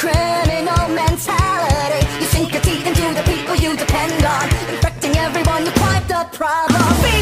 criminal mentality. You sink your teeth into the people you depend on, infecting everyone. You quite the problem.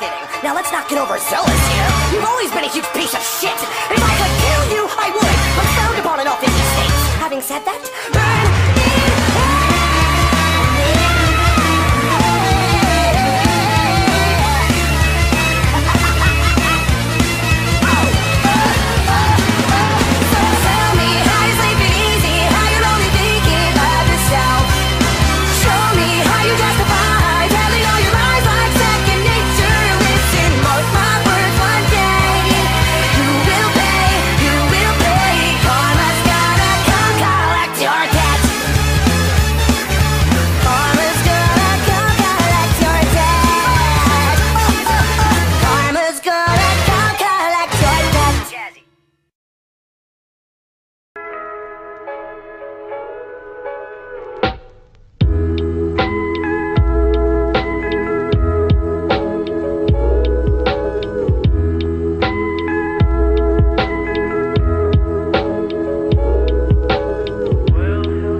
kidding. Now let's not get overzealous here. You've always been a huge piece of shit. If I could kill you, I would. I'm frowned upon in all 50 states. Having said that,